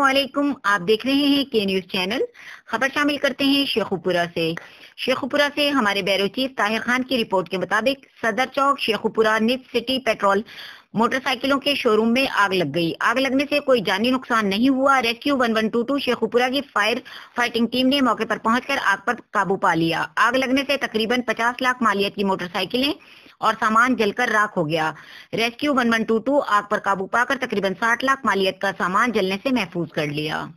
वालेकुम आप देख रहे हैं के न्यूज़ चैनल खबर शामिल करते हैं शेखुपुरा से। शेखुपुरा से हमारे बैरो चीफ ताहिर खान की रिपोर्ट के मुताबिक सदर चौक शेखुपुरा निप सिटी पेट्रोल मोटरसाइकिलों के शोरूम में आग लग गई। आग लगने से कोई जानी नुकसान नहीं हुआ। रेस्क्यू 1122 शेखुपुरा की फायर फाइटिंग टीम ने मौके पर पहुंचकर आग पर काबू पा लिया। आग लगने से तकरीबन 50 लाख मालियत की मोटरसाइकिलें और सामान जलकर राख हो गया। रेस्क्यू 1122 आग पर काबू पाकर तकरीबन 60 लाख मालियत का सामान जलने से महफूज कर लिया।